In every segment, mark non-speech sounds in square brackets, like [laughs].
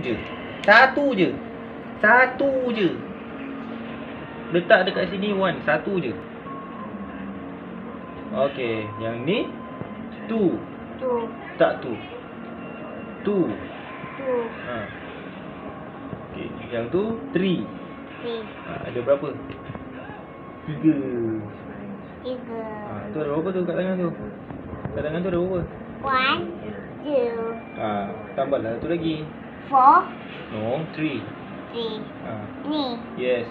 je. Satu je. Satu je. Letak dekat sini one. Satu je. Okey, yang ni two. Two. Tak two. Two. Two. Ha. Okey, yang tu three. Three. Ha, ada berapa? Tiga. Tiga. Ha, tu ada berapa tu kat tangan tu? Kat tangan tu ada berapa? One. Two. Ha, tambahlah tu lagi. Four. No, three. Three. Ha, Ni. yes.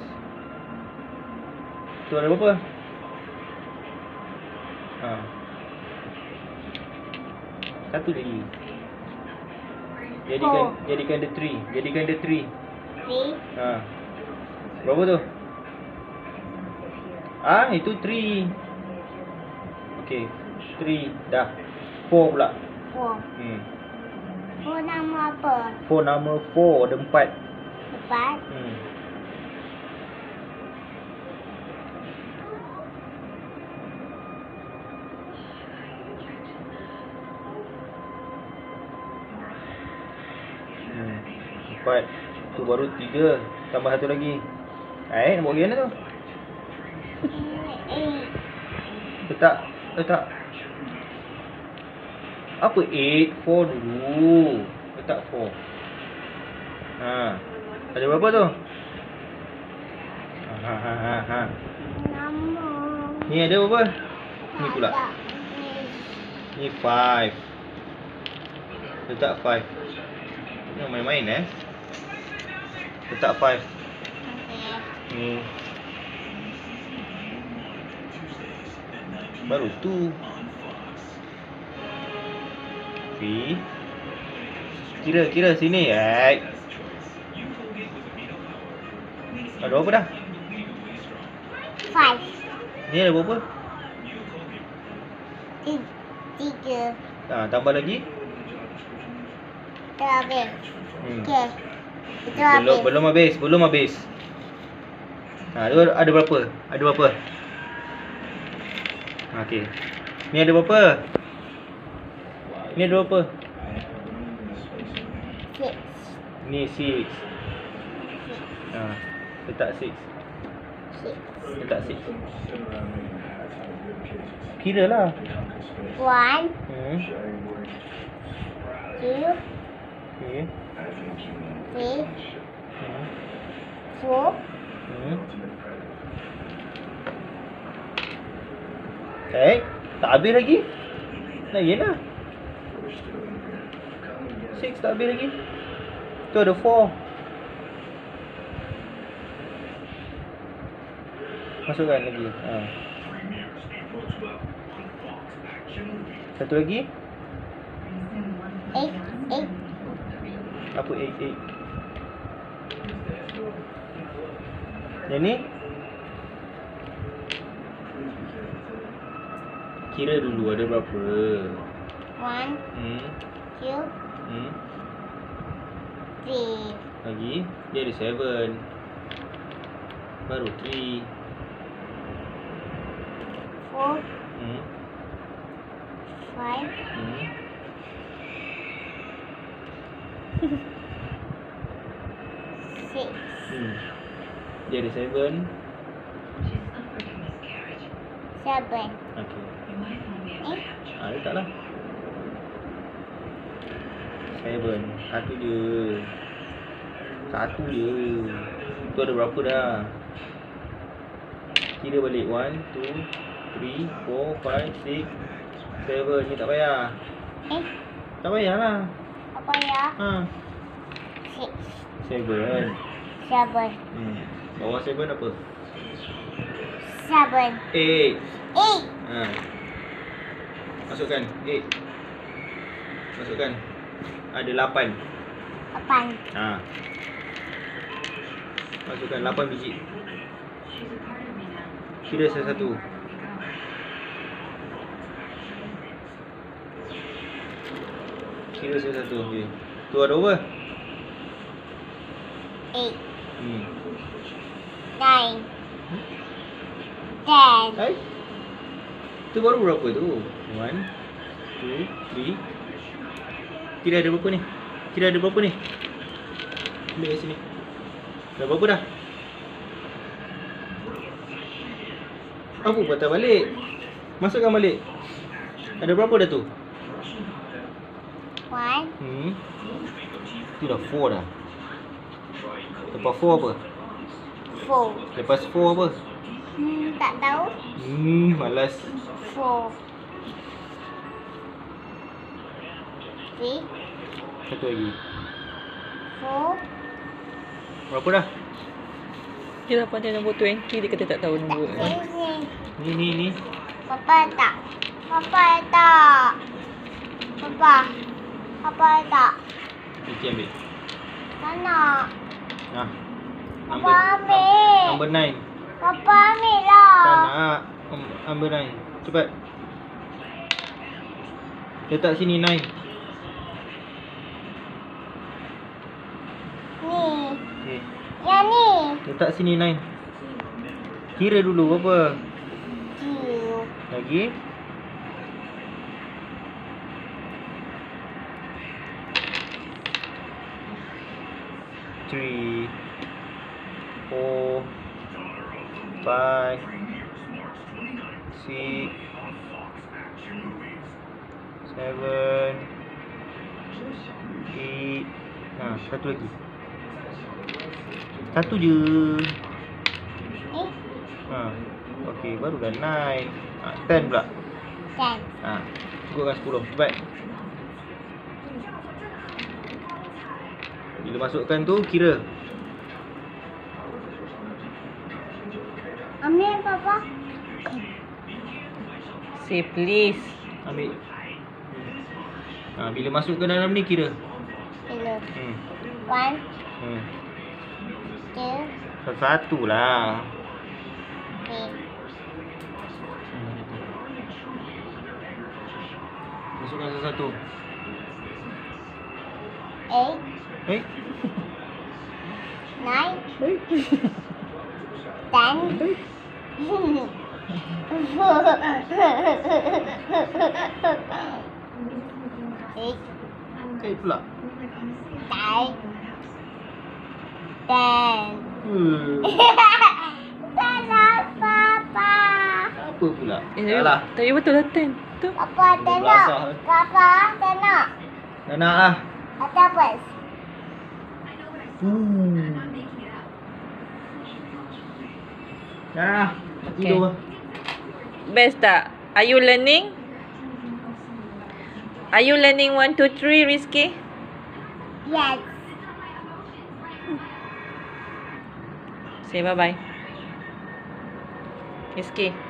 Tu ada berapa? Ha. Satu lagi. Jadikan Four. jadikan dia three. Jadikan dia three. Three. Ha. Berapa tu? Ah, itu 3. Okey. 3 dah. 4 pula. Four. Hmm. Four nama apa? 4 nama 4 ada 4. Empat. Hmm. Hmm. Empat. Tu baru tiga. Tambah satu lagi. Eh, nak buat gimana tu? Letak, letak. Apa 8? 4 dulu. Letak 4. Ha. Ada berapa tu? Ha ha ha ha. ha. Ni ada berapa? Ni pula. Ni. Ni 5. Letak 5. Ni main-main eh. Letak 5. Okay. Ni. Baru tu. Fi. Kira kira sini. Right. Ada berapa dah? Five. Ni ada berapa? Ti- Tiga. Ha, tambah lagi. Itu habis. Hmm. Okay. Itu Belum habis. belum habis, belum habis. Ha, ada ada berapa? Ada berapa? Ha, Okey. Ni ada berapa? Ni ada berapa? Six. Ni 6. Ha, letak 6. Six. Letak 6. Kira lah. One. Hmm. Two. Okey. Three. Hmm. Four. Hmm. Eh, tak habis lagi. Lagi lah. Six tak habis lagi. Tu ada four. Masukkan lagi. Ha. Satu lagi. Eight. Eight. Apa eight eight? Yang ni? Kira dulu ada berapa? One. Hmm. Two. Hmm. Three. Lagi dia ada seven. Baru three. Four. Hmm. Five. Hmm. Six. Hmm. Dia ada seven. Seven. Okey. Eh? Ah, letaklah. Seven. Satu je. Satu je. Tu ada berapa dah? Kira balik. One, two, three, four, five, six, seven. Ni tak payah. Eh? Tak payah lah. Apa ya? Ha. Six. Seven. Seven. Hmm. Bawah seven apa? Seven. Eight. Eight. Ha. Masukkan. Eight. Masukkan. Ada lapan. Lapan. Ha. Masukkan 8 biji. Kira saya satu. Kira saya satu. Okay. Tu ada berapa? Eight. Hmm. Nine. Ten. Hai. Tu baru berapa tu? One, two, three. Kira ada berapa ni? Kira ada berapa ni? Ambil kat sini. Dah berapa dah? Apa patah balik? Masukkan balik. Ada berapa dah tu? One. Hmm. Tu dah 4 dah. Lepas 4 apa? Four. Lepas 4 apa? Hmm, tak tahu. Hmm, malas. Four. Three. Satu lagi. Four. Berapa dah? Dia dah pandai nombor 20 dia kata tak tahu nombor. Ini. Ni ni ni. Papa tak. Papa tak. Papa. Papa tak. Cici ambil. Tak nak. Nah. Papa ambil. Number 9. Papa ambil lah. Tak nak. Am- Ambil 9. Cepat. Letak sini 9. Ni. Okay. Yang ni. Letak sini 9. Kira dulu berapa? Two. Lagi. Three, four, five, six, seven, eight. Nah, satu lagi. Satu je. Eh. Ha. Okey, baru dah 9. Ha, 10 pula. Ten. Ha. Cukupkan 10. Cepat. Bila masukkan tu, kira. Ambil papa. Say please. Ambil. Ha, bila masuk ke dalam ni, kira. Hello. Hmm. One. Hmm. Two. Satu-satu lah. Three. Hmm. Masukkan satu-satu. Eight. Eh? Nine. Ten. Eight. Eh pula. Nine. Ten. Hmm. [laughs] Salah papa. Apa pula? Eh, Salah. tapi betul lah 10. Tu. Papa tak nak. Papa tak nak. Dah nak lah. Kata first. Hmm. Dah lah. Okay. tidur. Best tak? Are you learning? Are you learning 1, 2, 3, Rizky? Yes. Say bye-bye. Rizky.